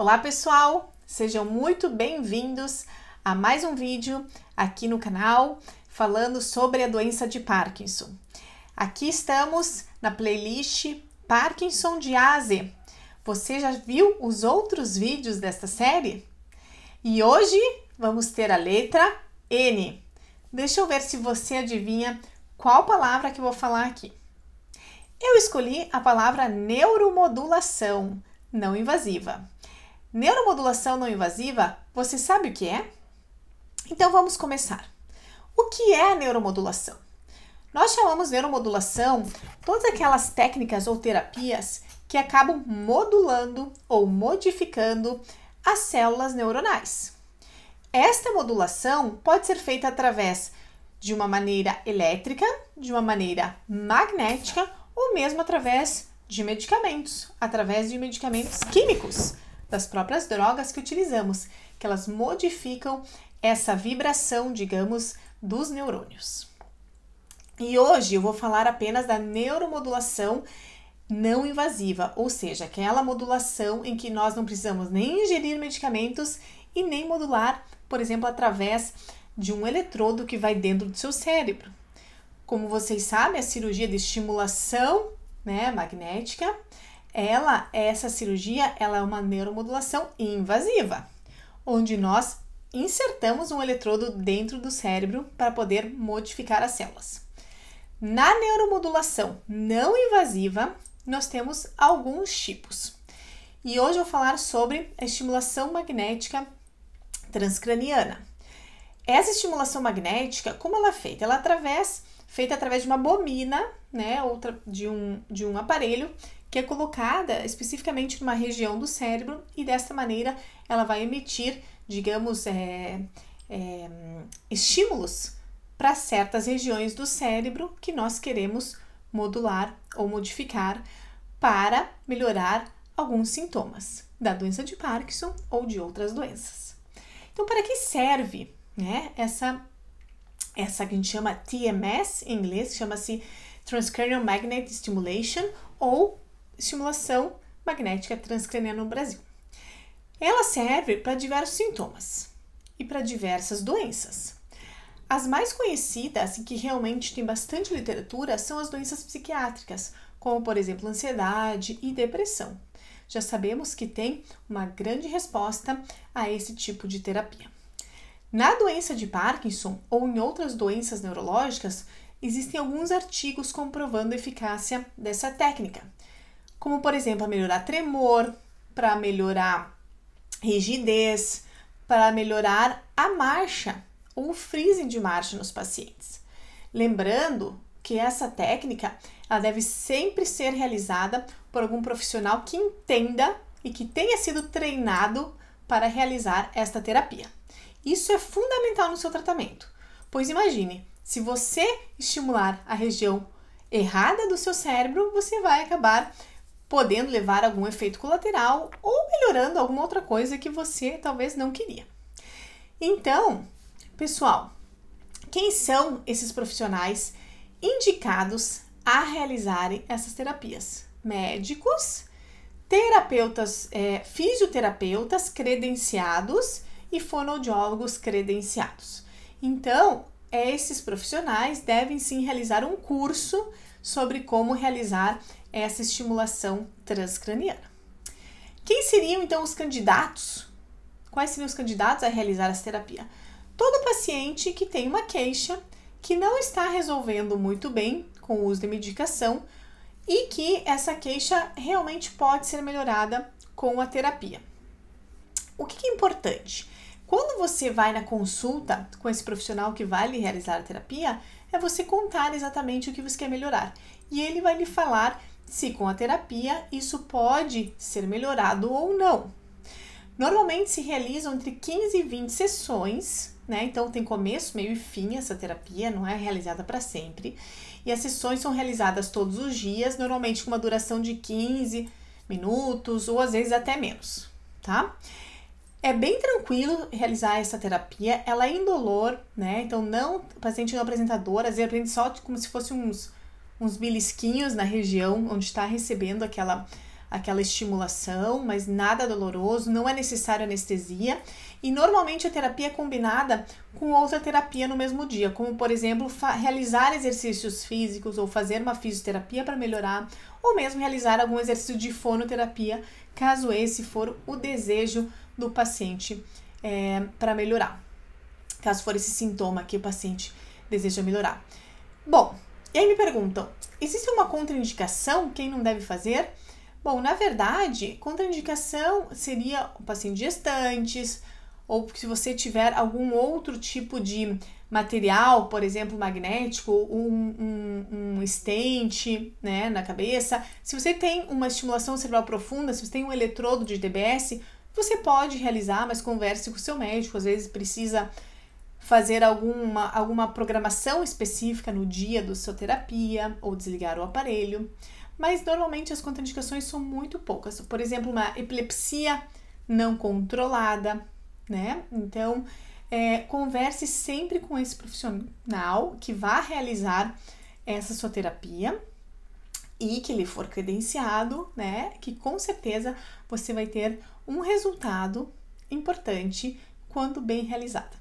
Olá pessoal, sejam muito bem-vindos a mais um vídeo aqui no canal falando sobre a doença de Parkinson. Aqui estamos na playlist Parkinson de. Você já viu os outros vídeos desta série? E hoje vamos ter a letra N. Deixa eu ver se você adivinha qual palavra que eu vou falar aqui. Eu escolhi a palavra neuromodulação não invasiva. Neuromodulação não invasiva, você sabe o que é? Então vamos começar. O que é a neuromodulação? Nós chamamos neuromodulação todas aquelas técnicas ou terapias que acabam modulando ou modificando as células neuronais. Esta modulação pode ser feita através de uma maneira elétrica, de uma maneira magnética ou mesmo através de medicamentos, através de medicamentos químicos, das próprias drogas que utilizamos, que elas modificam essa vibração, digamos, dos neurônios. E hoje eu vou falar apenas da neuromodulação não invasiva, ou seja, aquela modulação em que nós não precisamos nem ingerir medicamentos e nem modular, por exemplo, através de um eletrodo que vai dentro do seu cérebro. Como vocês sabem, a cirurgia de estimulação né, magnética, ela, essa cirurgia, ela é uma neuromodulação invasiva, onde nós insertamos um eletrodo dentro do cérebro para poder modificar as células. Na neuromodulação não invasiva, nós temos alguns tipos. E hoje eu vou falar sobre a estimulação magnética transcraniana. Essa estimulação magnética, como ela é feita? Ela é através, feita através de uma bobina, né, outra de um, de um aparelho que é colocada especificamente numa região do cérebro e dessa maneira ela vai emitir, digamos, é, é, estímulos para certas regiões do cérebro que nós queremos modular ou modificar para melhorar alguns sintomas da doença de Parkinson ou de outras doenças. Então, para que serve né, essa, essa que a gente chama TMS em inglês, chama-se Transcranial Magnet Stimulation ou estimulação magnética transcraniana no Brasil. Ela serve para diversos sintomas e para diversas doenças. As mais conhecidas e que realmente tem bastante literatura são as doenças psiquiátricas, como por exemplo ansiedade e depressão. Já sabemos que tem uma grande resposta a esse tipo de terapia. Na doença de Parkinson ou em outras doenças neurológicas, existem alguns artigos comprovando a eficácia dessa técnica, como por exemplo, melhorar tremor, para melhorar rigidez, para melhorar a marcha ou o freezing de marcha nos pacientes. Lembrando que essa técnica ela deve sempre ser realizada por algum profissional que entenda e que tenha sido treinado para realizar esta terapia. Isso é fundamental no seu tratamento, pois imagine, se você estimular a região errada do seu cérebro, você vai acabar podendo levar algum efeito colateral ou melhorando alguma outra coisa que você talvez não queria. Então, pessoal, quem são esses profissionais indicados a realizarem essas terapias? Médicos, terapeutas, é, fisioterapeutas credenciados e fonoaudiólogos credenciados. Então, esses profissionais devem sim realizar um curso sobre como realizar essa estimulação transcraniana. Quem seriam então os candidatos? Quais seriam os candidatos a realizar essa terapia? Todo paciente que tem uma queixa que não está resolvendo muito bem com o uso de medicação e que essa queixa realmente pode ser melhorada com a terapia. O que é importante? Quando você vai na consulta com esse profissional que vai lhe realizar a terapia, é você contar exatamente o que você quer melhorar. E ele vai lhe falar se com a terapia isso pode ser melhorado ou não. Normalmente se realizam entre 15 e 20 sessões, né? Então tem começo, meio e fim essa terapia, não é realizada para sempre. E as sessões são realizadas todos os dias, normalmente com uma duração de 15 minutos ou às vezes até menos, tá? É bem tranquilo realizar essa terapia, ela é indolor, né? Então não, o paciente não apresenta dor, às vezes aprende só como se fosse uns uns belisquinhos na região onde está recebendo aquela, aquela estimulação, mas nada doloroso, não é necessário anestesia. E normalmente a terapia é combinada com outra terapia no mesmo dia, como por exemplo, realizar exercícios físicos ou fazer uma fisioterapia para melhorar, ou mesmo realizar algum exercício de fonoterapia, caso esse for o desejo do paciente é, para melhorar. Caso for esse sintoma que o paciente deseja melhorar. Bom, e aí me perguntam: existe uma contraindicação? Quem não deve fazer? Bom, na verdade, contraindicação seria o paciente gestantes, ou se você tiver algum outro tipo de material, por exemplo, magnético, um, um, um estente né, na cabeça. Se você tem uma estimulação cerebral profunda, se você tem um eletrodo de DBS, você pode realizar, mas converse com o seu médico. Às vezes precisa fazer alguma, alguma programação específica no dia da sua terapia ou desligar o aparelho. Mas normalmente as contraindicações são muito poucas. Por exemplo, uma epilepsia não controlada, né? Então, é, converse sempre com esse profissional que vai realizar essa sua terapia e que ele for credenciado, né? Que com certeza você vai ter um resultado importante quando bem realizada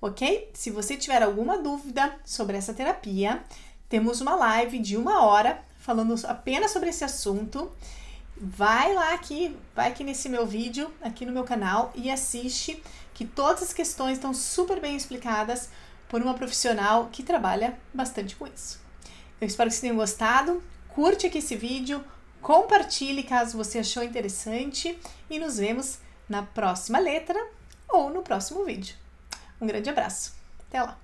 ok? Se você tiver alguma dúvida sobre essa terapia, temos uma live de uma hora falando apenas sobre esse assunto. Vai lá aqui, vai aqui nesse meu vídeo, aqui no meu canal e assiste, que todas as questões estão super bem explicadas por uma profissional que trabalha bastante com isso. Eu espero que vocês tenham gostado. Curte aqui esse vídeo, compartilhe caso você achou interessante e nos vemos na próxima letra ou no próximo vídeo. Um grande abraço. Até lá.